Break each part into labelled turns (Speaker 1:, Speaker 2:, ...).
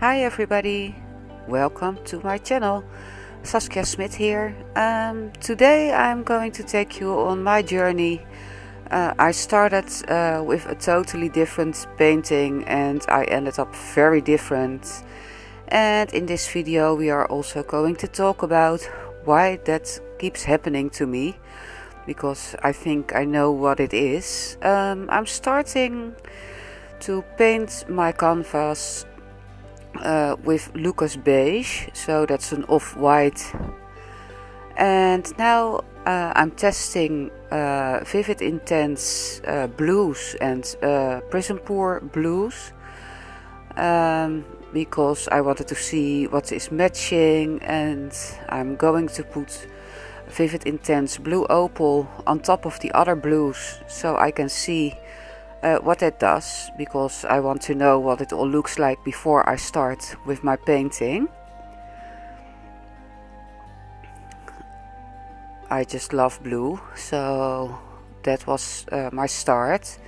Speaker 1: Hi everybody, welcome to my channel. Saskia Smit here. Um, today I'm going to take you on my journey. Uh, I started uh, with a totally different painting and I ended up very different. And in this video we are also going to talk about why that keeps happening to me. Because I think I know what it is. Um, I'm starting to paint my canvas uh, with Lukas Beige, so that's an off-white. And now uh, I'm testing uh, Vivid Intense uh, blues and uh, Prizm Pour blues um, because I wanted to see what is matching and I'm going to put Vivid Intense Blue Opal on top of the other blues so I can see uh, what that does because I want to know what it all looks like before I start with my painting. I just love blue, so that was uh, my start.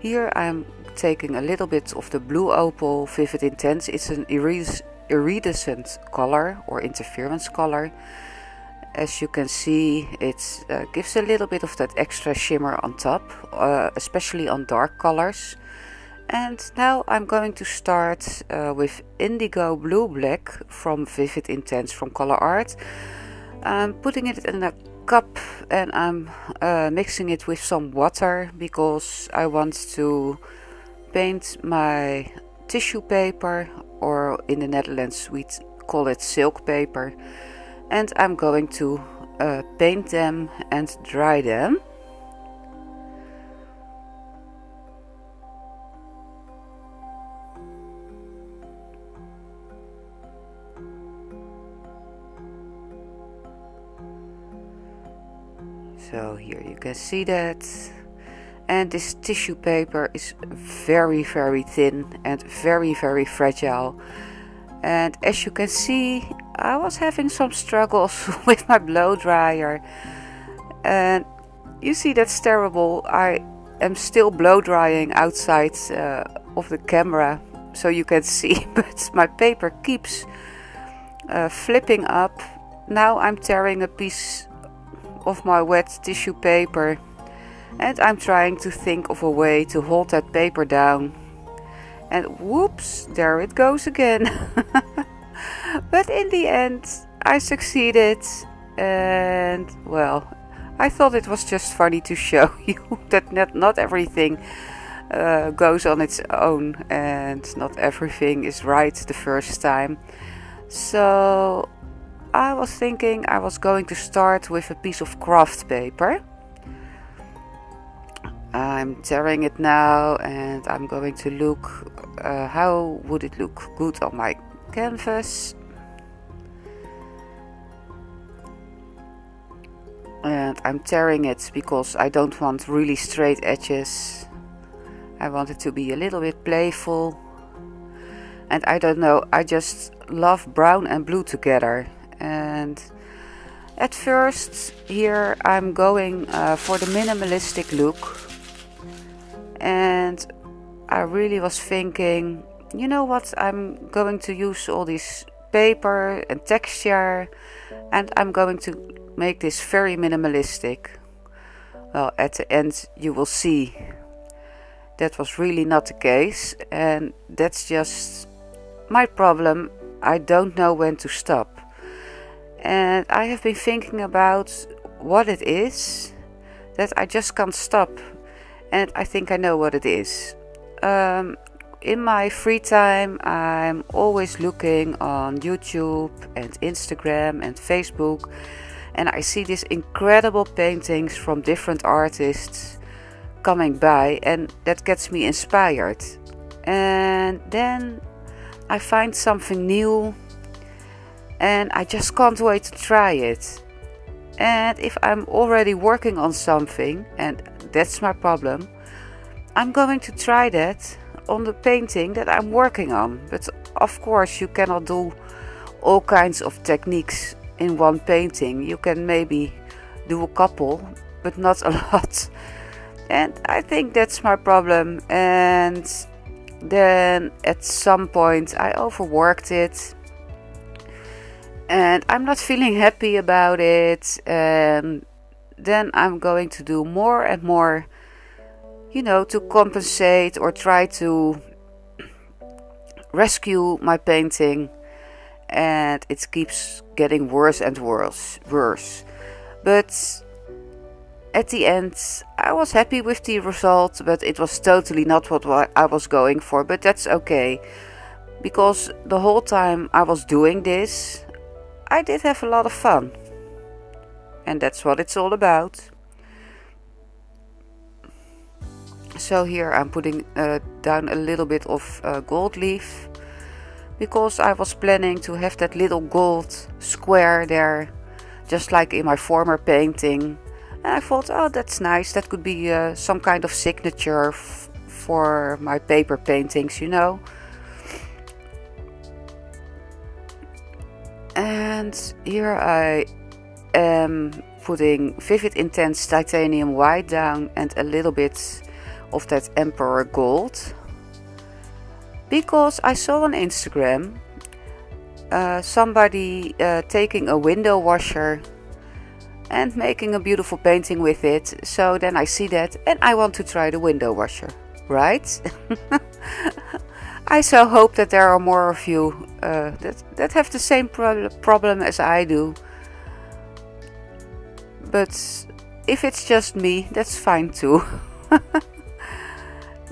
Speaker 1: Here I'm taking a little bit of the blue opal Vivid Intense. It's an iridescent color or interference color as you can see it uh, gives a little bit of that extra shimmer on top uh, especially on dark colors. And now I'm going to start uh, with indigo blue black from Vivid Intense from ColourArte. I'm putting it in a cup and I'm uh, mixing it with some water because I want to paint my tissue paper or in the Netherlands we call it silk paper and I'm going to uh, paint them and dry them. So here you can see that. And this tissue paper is very very thin and very very fragile. And as you can see I was having some struggles with my blow dryer. And you see that's terrible. I am still blow drying outside uh, of the camera so you can see but my paper keeps uh, flipping up. Now I'm tearing a piece of my wet tissue paper and I'm trying to think of a way to hold that paper down. And whoops there it goes again but in the end, I succeeded, and well, I thought it was just funny to show you that not, not everything uh, goes on its own and not everything is right the first time. So I was thinking I was going to start with a piece of craft paper. I'm tearing it now and I'm going to look uh, how would it look good on my canvas and I'm tearing it because I don't want really straight edges. I want it to be a little bit playful. And I don't know I just love brown and blue together. And at first here I'm going uh, for the minimalistic look. And I really was thinking you know what I'm going to use all this paper and texture and I'm going to make this very minimalistic. Well, at the end you will see that was really not the case and that's just my problem. I don't know when to stop. And I have been thinking about what it is that I just can't stop. And I think I know what it is. Um, in my free time, I'm always looking on YouTube and Instagram and Facebook, and I see these incredible paintings from different artists coming by, and that gets me inspired. And then I find something new, and I just can't wait to try it. And if I'm already working on something, and that's my problem, I'm going to try that on the painting that I'm working on. But of course, you cannot do all kinds of techniques in one painting. You can maybe do a couple, but not a lot. And I think that's my problem. And then at some point I overworked it and I'm not feeling happy about it and then I'm going to do more and more you know to compensate or try to rescue my painting. And it keeps getting worse and worse worse. But at the end I was happy with the result but it was totally not what I was going for. But that's okay. Because the whole time I was doing this I did have a lot of fun. And that's what it's all about so here I'm putting uh, down a little bit of uh, gold leaf because I was planning to have that little gold square there just like in my former painting. And I thought oh that's nice. That could be uh, some kind of signature for my paper paintings you know? And here I am putting Vivid Intense Titanium White down and a little bit of that Emperor Gold because I saw on Instagram uh, somebody uh, taking a window washer and making a beautiful painting with it. So then I see that and I want to try the window washer, right? I so hope that there are more of you uh, that, that have the same pro problem as I do. But if it's just me, that's fine too.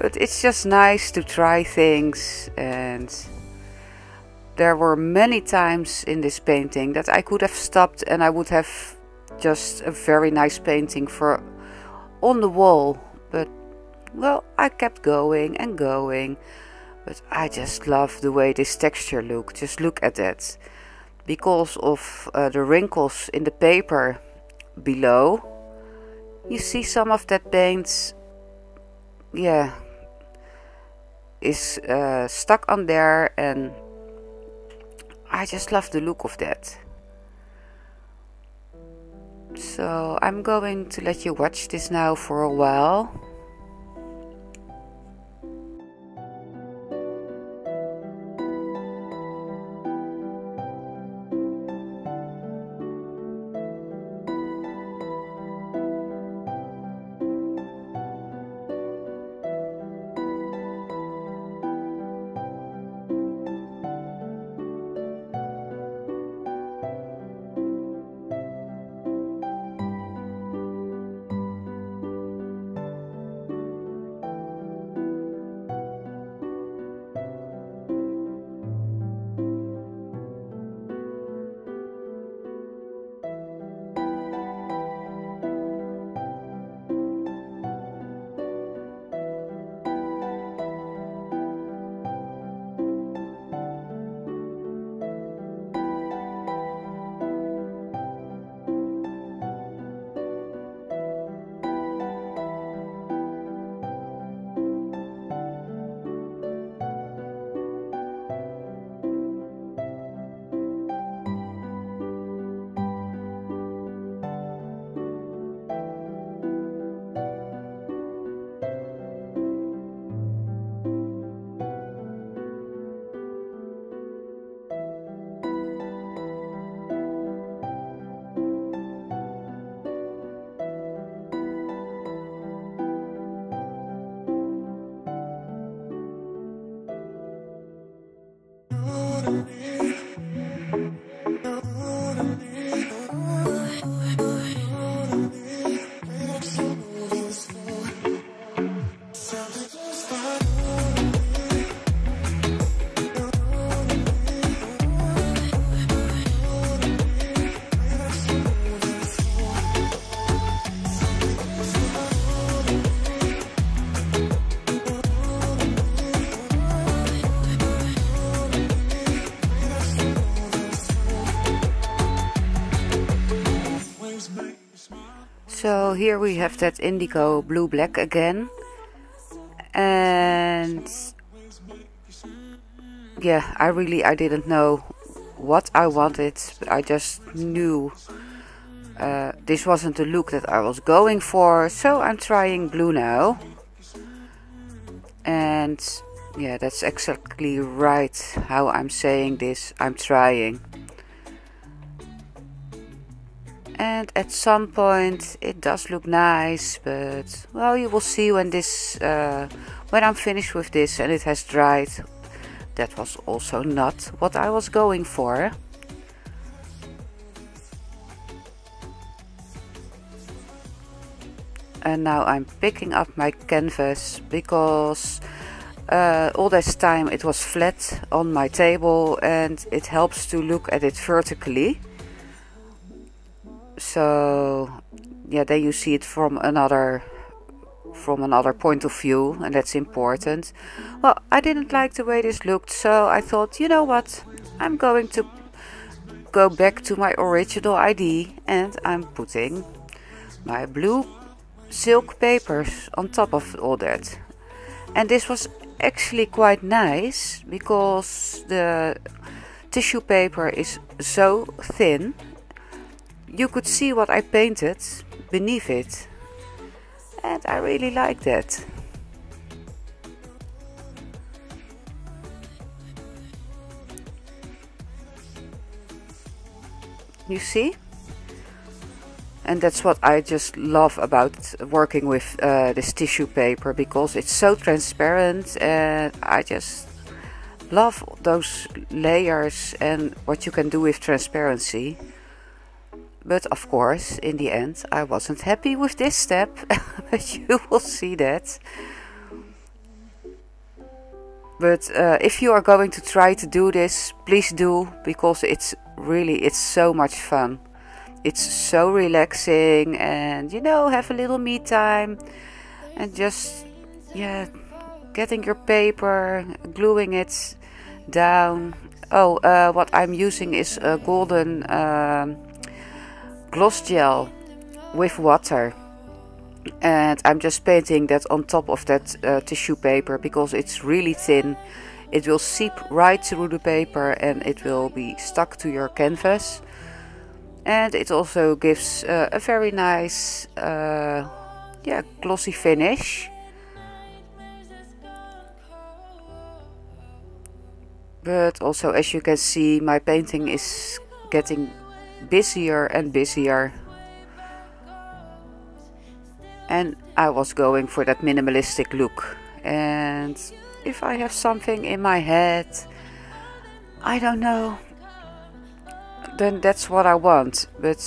Speaker 1: But it's just nice to try things and there were many times in this painting that I could have stopped and I would have just a very nice painting for on the wall. But well, I kept going and going. But I just love the way this texture look. Just look at that. Because of uh, the wrinkles in the paper below, you see some of that paint, yeah, is uh, stuck on there and I just love the look of that. So I'm going to let you watch this now for a while. Here we have that indigo blue black again. And yeah, I really I didn't know what I wanted. But I just knew uh, this wasn't the look that I was going for. So I'm trying blue now. And Yeah, that's exactly right how I'm saying this. I'm trying. And at some point it does look nice, but well, you will see when this, uh, when I'm finished with this and it has dried. That was also not what I was going for. and now I'm picking up my canvas because uh, all this time it was flat on my table and it helps to look at it vertically so yeah then you see it from another from another point of view and that's important well I didn't like the way this looked so I thought you know what I'm going to go back to my original id and I'm putting my blue silk papers on top of all that. And this was actually quite nice because the tissue paper is so thin. You could see what I painted beneath it. And I really like that. You see? and that's what I just love about working with uh, this tissue paper because it's so transparent and I just love those layers and what you can do with transparency but of course in the end I wasn't happy with this step but you will see that. But uh, if you are going to try to do this please do because it's really it's so much fun. It's so relaxing and you know have a little me time and just yeah getting your paper gluing it down. Oh uh, what i'm using is a golden uh, gloss gel with water. And i'm just painting that on top of that uh, tissue paper because it's really thin. It will seep right through the paper and it will be stuck to your canvas. And it also gives uh, a very nice uh, yeah glossy finish. But also as you can see my painting is getting busier and busier and I was going for that minimalistic look and if I have something in my head I don't know then that's what I want. But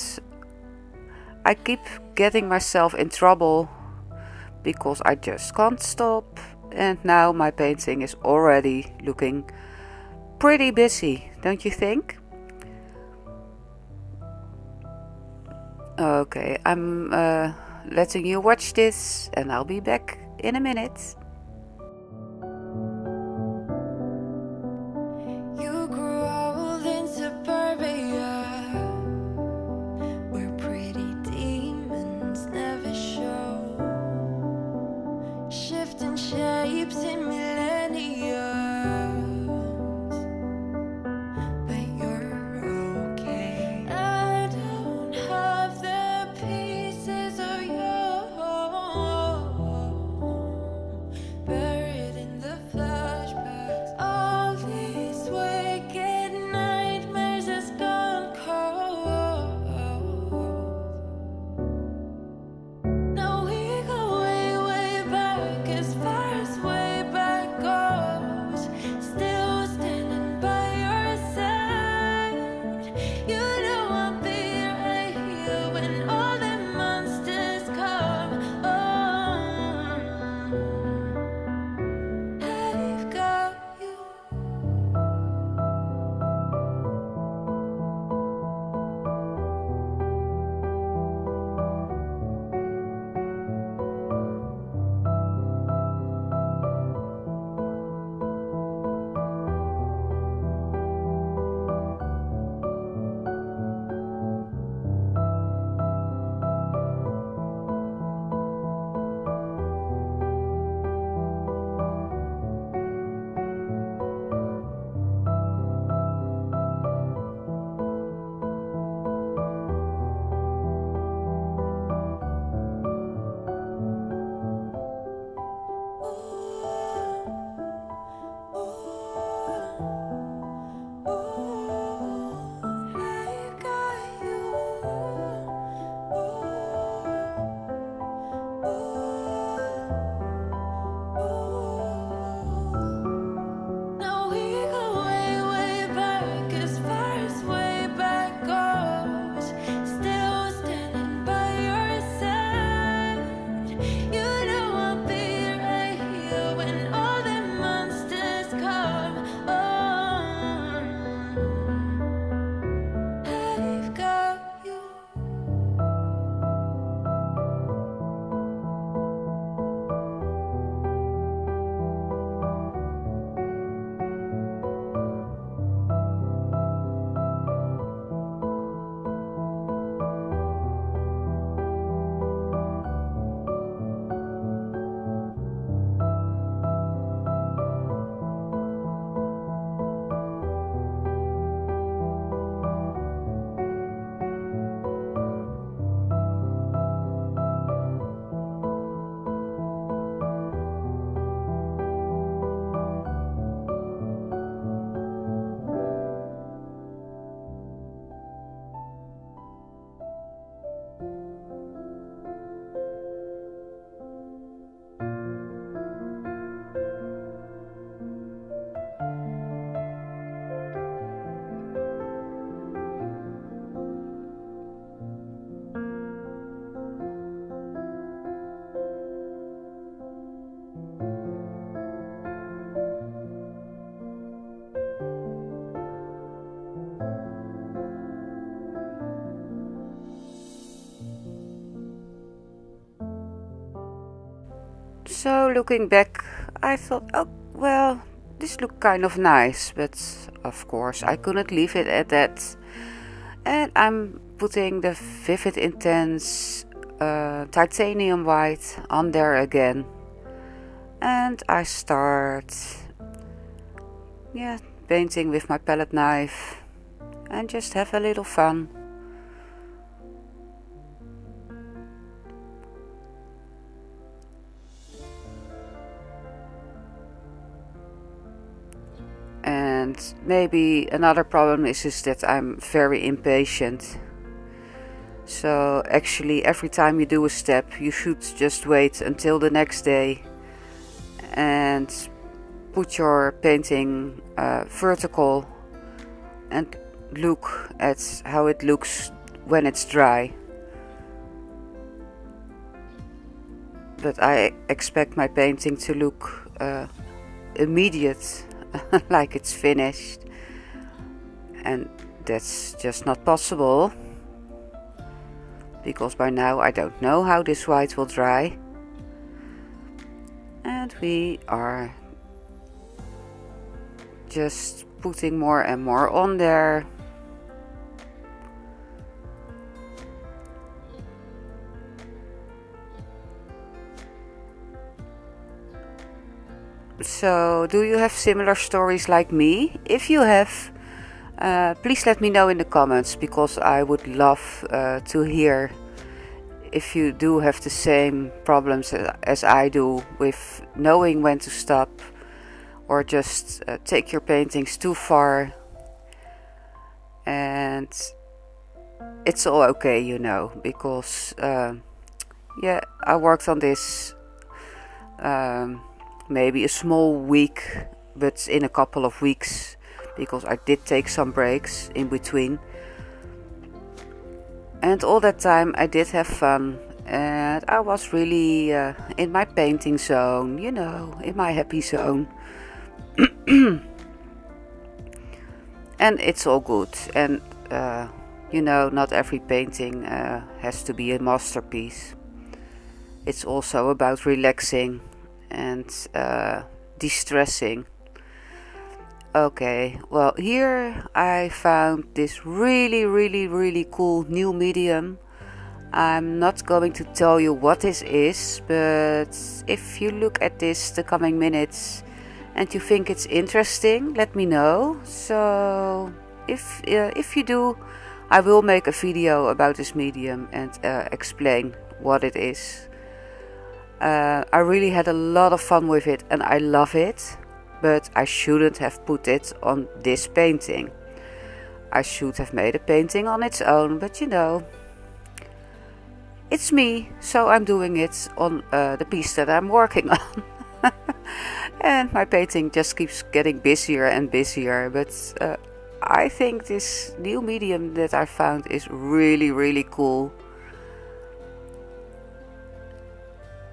Speaker 1: I keep getting myself in trouble because I just can't stop. And now my painting is already looking pretty busy, don't you think? Okay, I'm uh, letting you watch this and I'll be back in a minute. So looking back, I thought, oh, well, this looked kind of nice, but of course I couldn't leave it at that. And I'm putting the Vivid Intense uh, titanium white on there again. And I start, yeah, painting with my palette knife and just have a little fun. Maybe another problem is, is that I'm very impatient. So actually every time you do a step you should just wait until the next day and put your painting uh, vertical and look at how it looks when it's dry. But I expect my painting to look uh, immediate like it's finished. And that's just not possible. Because by now I don't know how this white will dry. And we are just putting more and more on there So, do you have similar stories like me? If you have, uh, please let me know in the comments because I would love uh, to hear if you do have the same problems as I do with knowing when to stop or just uh, take your paintings too far and it's all okay you know because uh, yeah I worked on this um, maybe a small week, but in a couple of weeks because I did take some breaks in between. And all that time I did have fun and I was really uh, in my painting zone, you know, in my happy zone. and it's all good. And uh, you know, not every painting uh, has to be a masterpiece. It's also about relaxing and uh, distressing. Okay, well, here I found this really, really, really cool new medium. I'm not going to tell you what this is, but if you look at this the coming minutes and you think it's interesting, let me know. So, if uh, if you do, I will make a video about this medium and uh, explain what it is. Uh, I really had a lot of fun with it and I love it, but I shouldn't have put it on this painting. I should have made a painting on its own, but you know, it's me, so I'm doing it on uh, the piece that I'm working on. and my painting just keeps getting busier and busier, but uh, I think this new medium that I found is really, really cool.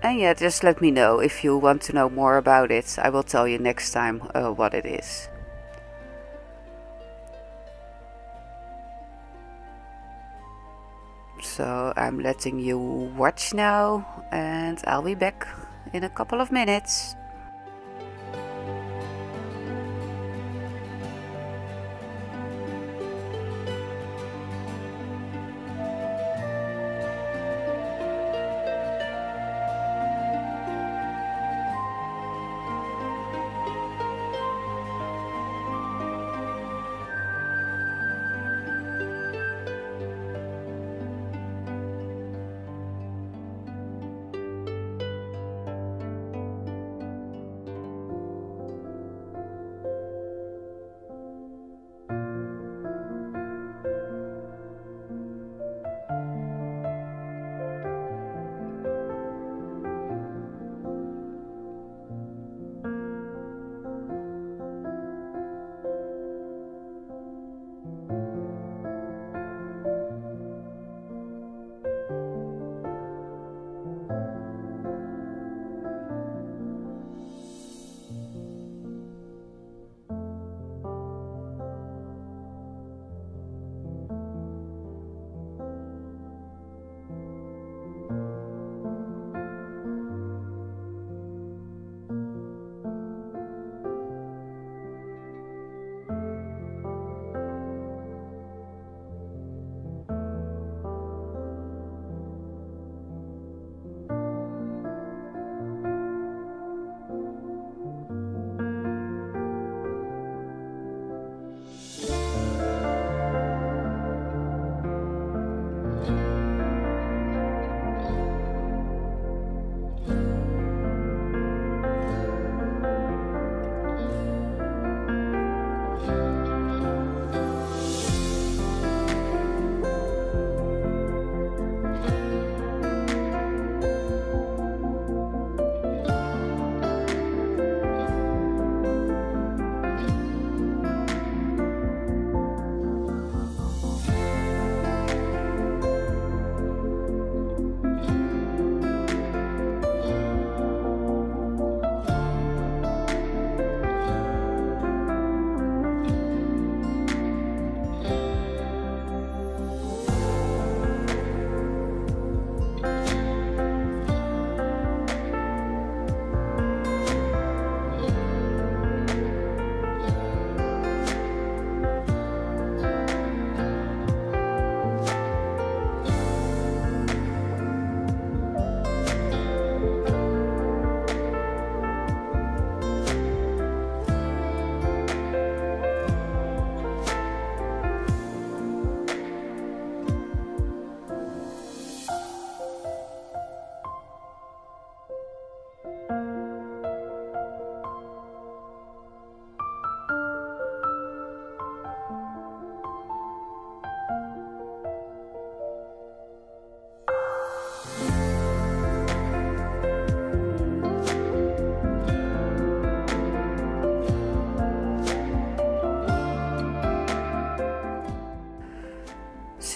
Speaker 1: And yeah, just let me know if you want to know more about it. I will tell you next time uh, what it is. So I'm letting you watch now and I'll be back in a couple of minutes.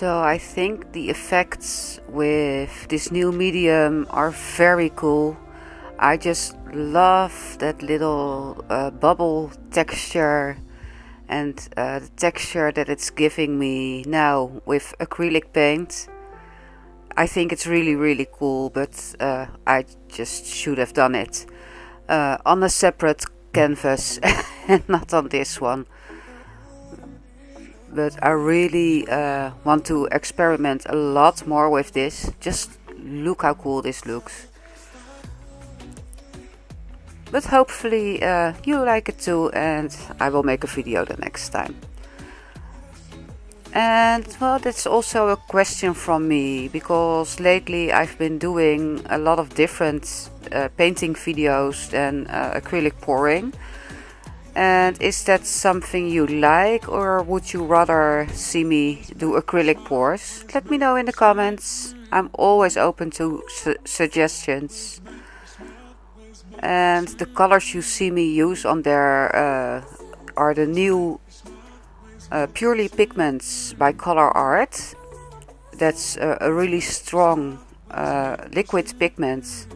Speaker 1: So I think the effects with this new medium are very cool. I just love that little uh, bubble texture and uh, the texture that it's giving me now with acrylic paint. I think it's really really cool but uh, I just should have done it uh, on a separate canvas and not on this one but I really uh, want to experiment a lot more with this just look how cool this looks but hopefully uh, you like it too and I will make a video the next time. And well, that's also a question from me because lately I've been doing a lot of different uh, painting videos and uh, acrylic pouring. And is that something you like or would you rather see me do acrylic pours? Let me know in the comments. I'm always open to su suggestions and the colors you see me use on there uh, are the new uh, Purely Pigments by ColourArte that's uh, a really strong uh, liquid pigment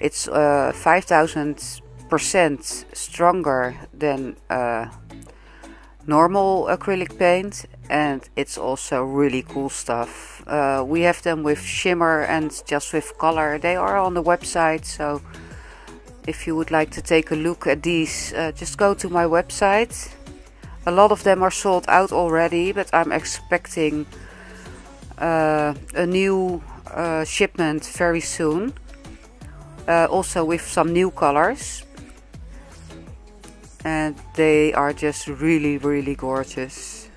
Speaker 1: it's 5000% uh, stronger than uh, normal acrylic paint and it's also really cool stuff we have them with shimmer and just with color they are on the website so if you would like to take a look at these, uh, just go to my website. A lot of them are sold out already, but I'm expecting uh, a new uh, shipment very soon. Uh, also with some new colors. And they are just really, really gorgeous.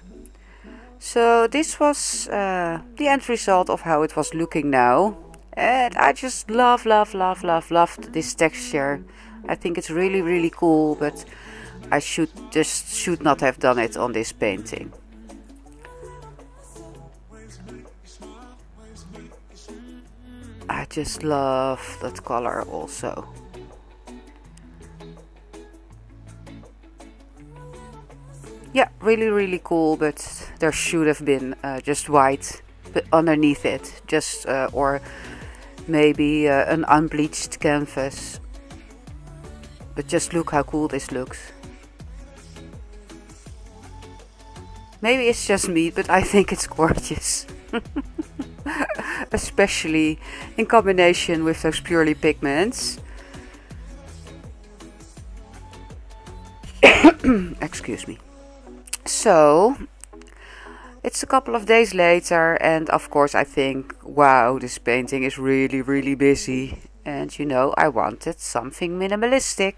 Speaker 1: So this was uh, the end result of how it was looking now. And I just love love love love loved this texture. I think it's really really cool but I should just should not have done it on this painting. I just love that color also really really cool but there should have been uh, just white underneath it just uh, or maybe uh, an unbleached canvas. But just look how cool this looks. Maybe it's just me, but I think it's gorgeous. Especially in combination with those purely pigments. Excuse me. So, it's a couple of days later, and of course, I think, wow, this painting is really, really busy. And you know, I wanted something minimalistic.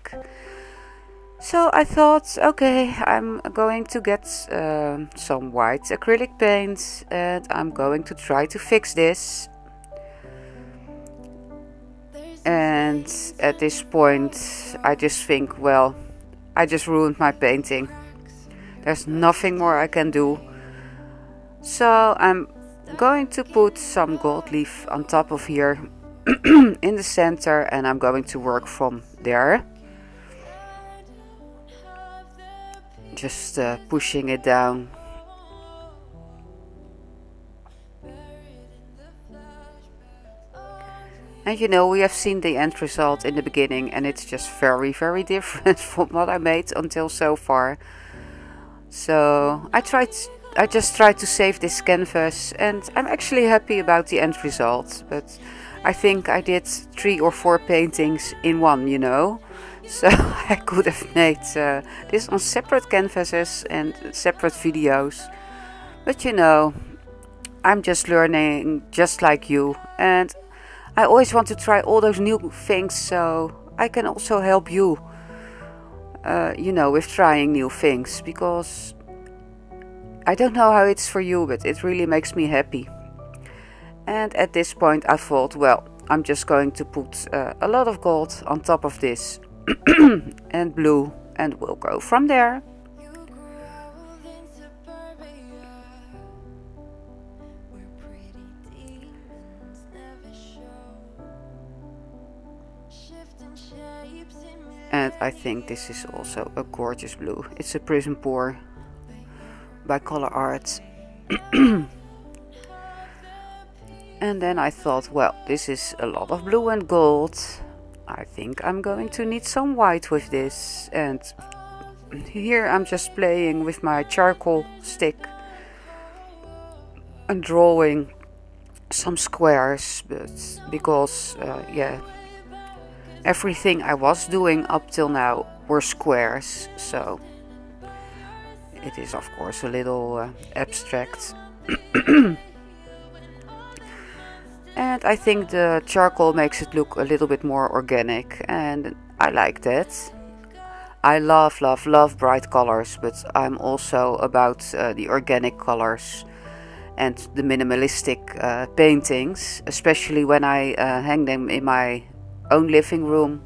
Speaker 1: So I thought, okay, I'm going to get uh, some white acrylic paint and I'm going to try to fix this. And at this point, I just think, well, I just ruined my painting. There's nothing more I can do. So I'm going to put some gold leaf on top of here in the center and I'm going to work from there. Just uh, pushing it down. And you know, we have seen the end result in the beginning and it's just very, very different from what I made until so far. So I tried I just tried to save this canvas and I'm actually happy about the end result. But I think I did three or four paintings in one, you know. So I could have made uh, this on separate canvases and separate videos. But you know, I'm just learning just like you. And I always want to try all those new things so I can also help you. Uh, you know, with trying new things because I don't know how it's for you, but it really makes me happy. And at this point I thought, well, I'm just going to put uh, a lot of gold on top of this and blue and we'll go from there. And I think this is also a gorgeous blue. It's a Prizm Pour by ColourArte's. And then I thought, well, this is a lot of blue and gold. I think I'm going to need some white with this. And here I'm just playing with my charcoal stick and drawing some squares, but because, uh, yeah, everything I was doing up till now were squares, so it is of course a little uh, abstract. and I think the charcoal makes it look a little bit more organic and I like that. I love, love, love bright colors, but I'm also about uh, the organic colors and the minimalistic uh, paintings, especially when I uh, hang them in my own living room.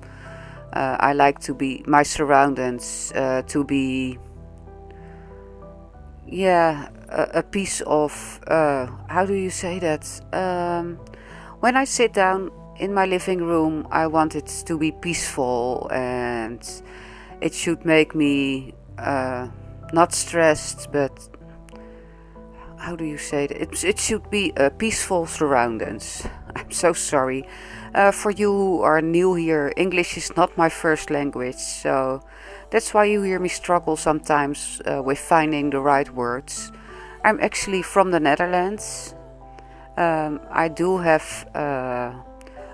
Speaker 1: Uh, I like to be my surroundings uh, to be, yeah, a, a piece of uh, how do you say that? Um, when I sit down in my living room, I want it to be peaceful and it should make me uh, not stressed, but how do you say it? It, it should be a peaceful surroundings. I'm so sorry. Uh, for you who are new here, English is not my first language, so that's why you hear me struggle sometimes uh, with finding the right words. I'm actually from the Netherlands. Um, I do have uh,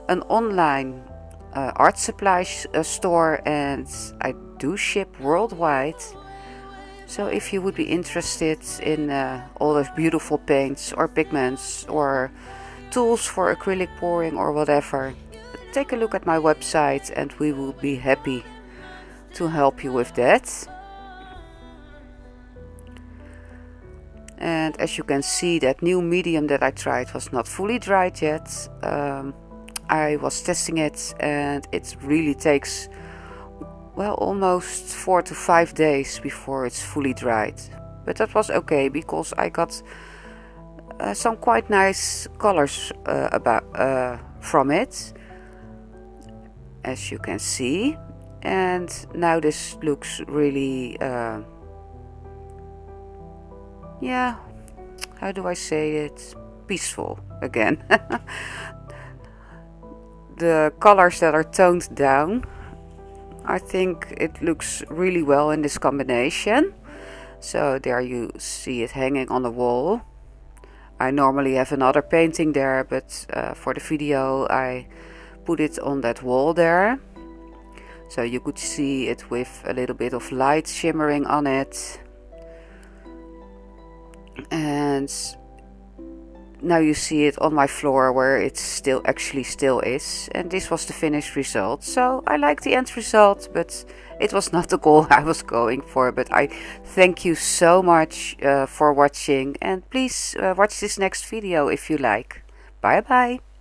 Speaker 1: an online uh, art supply uh, store and I do ship worldwide. So if you would be interested in uh, all those beautiful paints or pigments or tools for acrylic pouring or whatever, take a look at my website and we will be happy to help you with that. And as you can see, that new medium that I tried was not fully dried yet. Um, I was testing it and it really takes well almost four to five days before it's fully dried. But that was okay because I got uh, some quite nice colors uh, about uh, from it, as you can see. And now this looks really, uh, yeah, how do I say it? Peaceful again. the colors that are toned down I think it looks really well in this combination. So there you see it hanging on the wall. I normally have another painting there, but uh, for the video I put it on that wall there. So you could see it with a little bit of light shimmering on it. And now you see it on my floor where it still actually still is and this was the finished result so I like the end result but it was not the goal I was going for but I thank you so much uh, for watching and please uh, watch this next video if you like. Bye bye